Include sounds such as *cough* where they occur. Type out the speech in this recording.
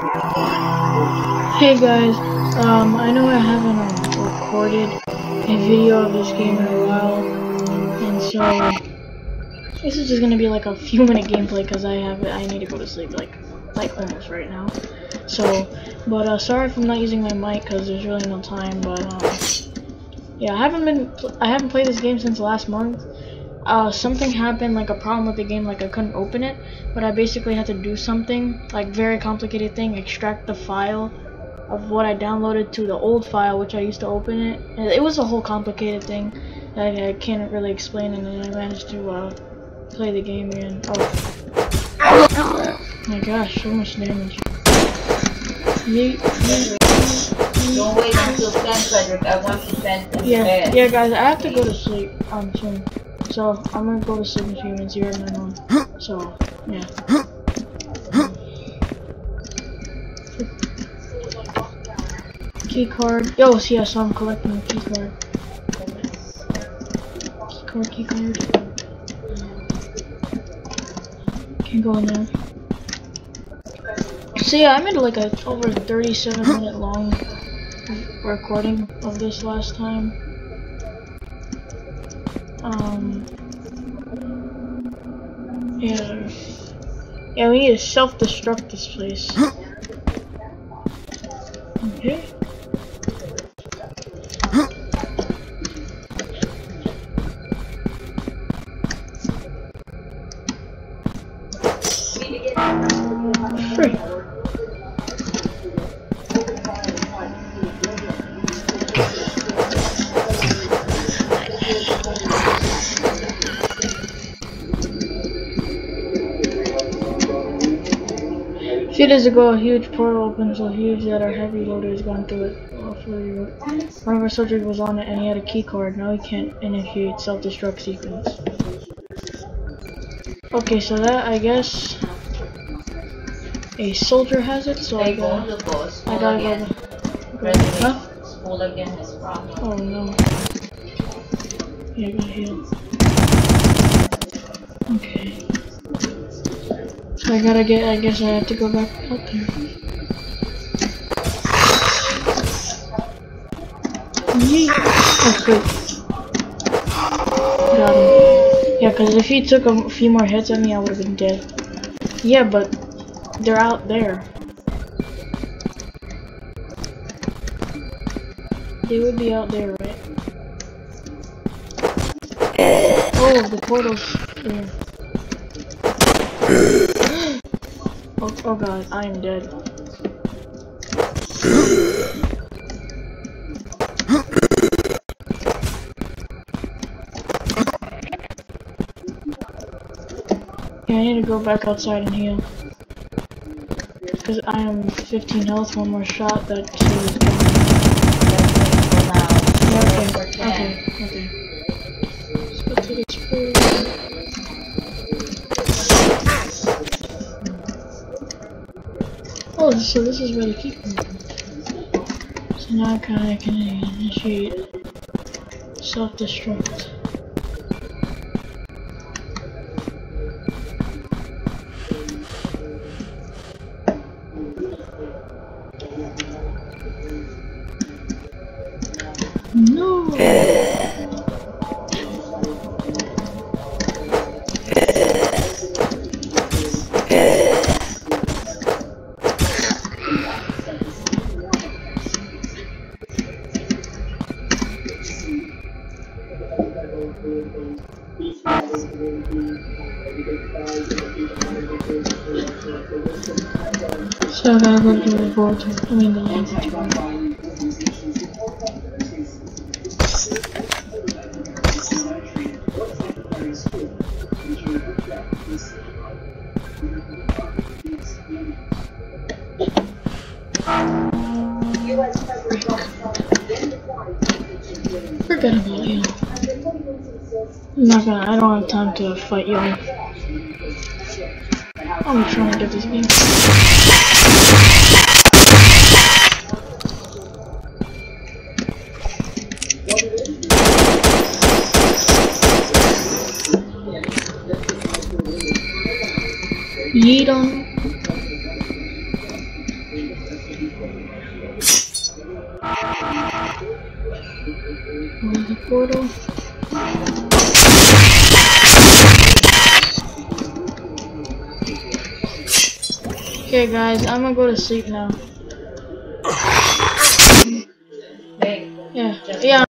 Hey guys, um, I know I haven't um, recorded a video of this game in a while, and so this is just gonna be like a few minute gameplay because I have I need to go to sleep like like almost right now. So, but uh, sorry if I'm not using my mic because there's really no time. But um, yeah, I haven't been I haven't played this game since last month. Uh, something happened, like a problem with the game, like I couldn't open it, but I basically had to do something, like very complicated thing, extract the file of what I downloaded to the old file, which I used to open it. And it was a whole complicated thing that I, I can't really explain, and then I managed to uh, play the game again. Oh. my gosh, so much damage. Yeet, yeet, Don't wait until 10, Frederick. I want to spend in Yeah, bed. yeah, guys, I have to go to sleep um soon. So I'm gonna go to sleep in a few minutes. You're in on. So yeah. Key card. Yo, see, I saw him collecting the key card. Key card, key card. Can't go in there. So yeah, I made like a over 37 minute long recording of this last time. Um. Yeah. Yeah, we need to self-destruct this place. *clears throat* Okay. A few days ago, a huge portal opened so huge that our heavy loader has gone through it. One of our soldiers was on it and he had a key card. Now he can't initiate self-destruct sequence. Okay, so that I guess a soldier has it. So I go gotta, go I gotta again. go. Huh? School again is problem. Oh no. Yeah, I heal. Okay. I gotta get, I guess I have to go back out there. Yeet. Oh, good. Got him. Yeah, cause if he took a few more hits at me, I would have been dead. Yeah, but they're out there. They would be out there, right? Oh, the portal's there. Oh, oh god, I am dead. Yeah, I need to go back outside and heal. Because I am 15 health, one more shot, that me. Let's. Okay, Frederick, for 10. okay, okay. Oh, so this is where the keep them. So now kinda can initiate self-destruct. No! So I gotta go to the laboratory. I mean the laboratory. Forget about you. I'm not gonna. I don't have time to fight you. I'm trying to get this game. Yeet 'em. The portal? Okay guys, I'm gonna go to sleep now. Yeah. Yeah.